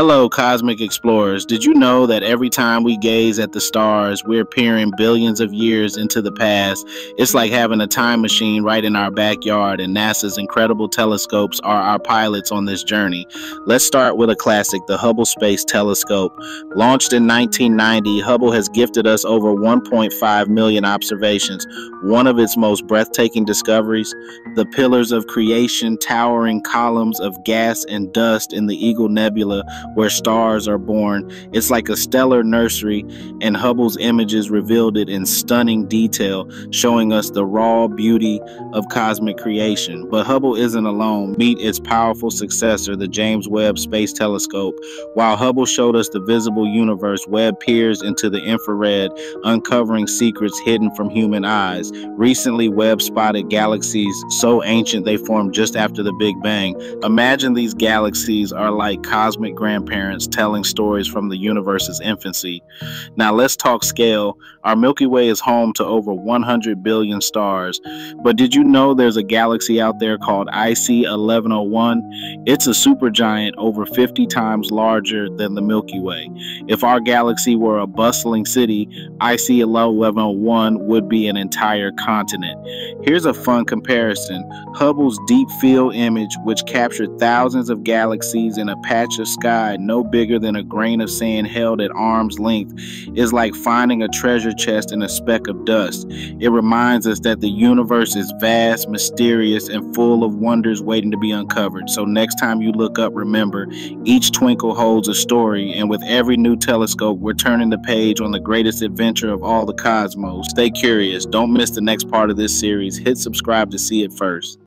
Hello, cosmic explorers. Did you know that every time we gaze at the stars, we're peering billions of years into the past? It's like having a time machine right in our backyard, and NASA's incredible telescopes are our pilots on this journey. Let's start with a classic the Hubble Space Telescope. Launched in 1990, Hubble has gifted us over 1.5 million observations. One of its most breathtaking discoveries the pillars of creation, towering columns of gas and dust in the Eagle Nebula where stars are born. It's like a stellar nursery, and Hubble's images revealed it in stunning detail, showing us the raw beauty of cosmic creation. But Hubble isn't alone. Meet its powerful successor, the James Webb Space Telescope. While Hubble showed us the visible universe, Webb peers into the infrared, uncovering secrets hidden from human eyes. Recently, Webb spotted galaxies so ancient they formed just after the Big Bang. Imagine these galaxies are like cosmic grandparents telling stories from the universe's infancy. Now let's talk scale. Our Milky Way is home to over 100 billion stars. But did you know there's a galaxy out there called IC 1101? It's a supergiant over 50 times larger than the Milky Way. If our galaxy were a bustling city, IC 1101 would be an entire continent. Here's a fun comparison Hubble's deep field image, which captured thousands of galaxies in a patch of sky no bigger than a grain of sand held at arm's length, is like finding a treasure chest in a speck of dust. It reminds us that the universe is vast, mysterious, and full of wonders waiting to be uncovered. So next time you look up, remember each twinkle holds a story, and with every new telescope, we're turning the page on the greatest adventure of all the cosmos. Stay curious. Don't miss the next part of this series. Hit subscribe to see it first.